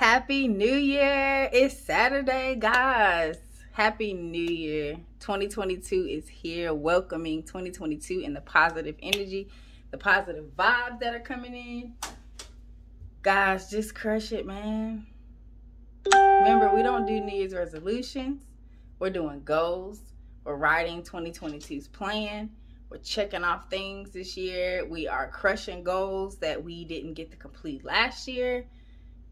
Happy New Year. It's Saturday, guys. Happy New Year. 2022 is here, welcoming 2022 and the positive energy, the positive vibes that are coming in. Guys, just crush it, man. Remember, we don't do New Year's resolutions. We're doing goals. We're writing 2022's plan. We're checking off things this year. We are crushing goals that we didn't get to complete last year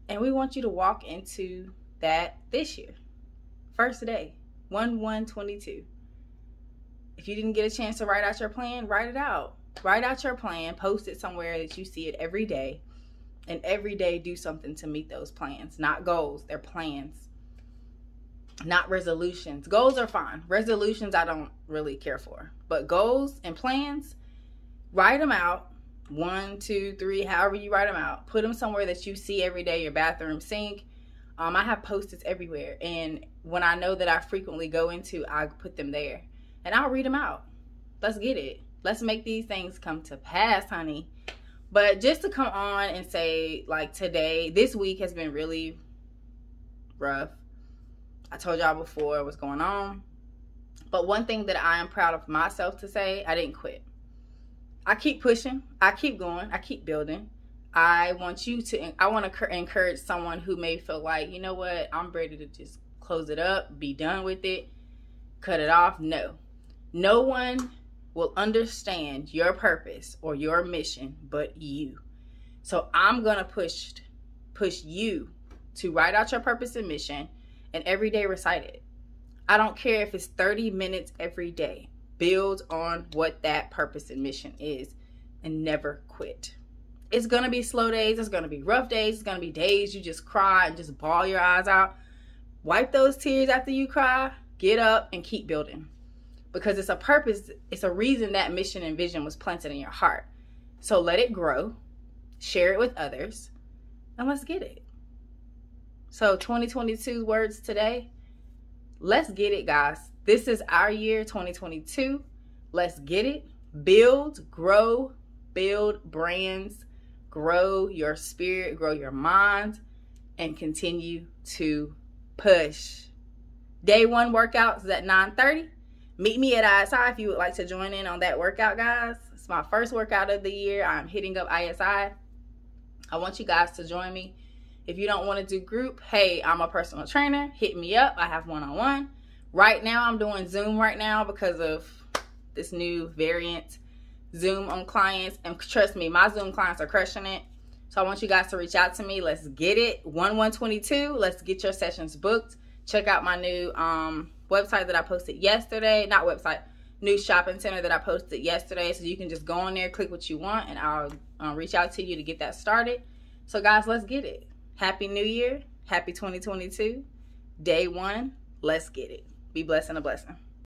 and we want you to walk into that this year. First day, 1 1 22. If you didn't get a chance to write out your plan, write it out. Write out your plan, post it somewhere that you see it every day, and every day do something to meet those plans. Not goals, they're plans. Not resolutions. Goals are fine. Resolutions I don't really care for. But goals and plans, write them out one, two, three, however you write them out. Put them somewhere that you see every day, your bathroom sink. Um, I have post-its everywhere, and when I know that I frequently go into, I put them there, and I'll read them out. Let's get it. Let's make these things come to pass, honey. But just to come on and say, like today, this week has been really rough. I told y'all before what's going on. But one thing that I am proud of myself to say, I didn't quit. I keep pushing. I keep going. I keep building. I want you to, I want to encourage someone who may feel like, you know what, I'm ready to just close it up, be done with it, cut it off. No. No one will understand your purpose or your mission but you. So I'm going to push push you to write out your purpose and mission and every day recite it. I don't care if it's 30 minutes every day build on what that purpose and mission is and never quit. It's going to be slow days. It's going to be rough days. It's going to be days you just cry and just bawl your eyes out. Wipe those tears after you cry. Get up and keep building. Because it's a purpose, it's a reason that mission and vision was planted in your heart. So let it grow, share it with others, and let's get it. So 2022 words today. Let's get it, guys. This is our year 2022. Let's get it. Build, grow, build brands, grow your spirit, grow your mind, and continue to push. Day one workouts at 9:30. Meet me at ISI if you would like to join in on that workout, guys. It's my first workout of the year. I'm hitting up ISI. I want you guys to join me. If you don't want to do group, hey, I'm a personal trainer. Hit me up. I have one on one. Right now, I'm doing Zoom right now because of this new variant. Zoom on clients. And trust me, my Zoom clients are crushing it. So I want you guys to reach out to me. Let's get it. 1122. Let's get your sessions booked. Check out my new um, website that I posted yesterday. Not website, new shopping center that I posted yesterday. So you can just go on there, click what you want, and I'll um, reach out to you to get that started. So, guys, let's get it. Happy New Year. Happy 2022. Day one. Let's get it. Be blessed and a blessing.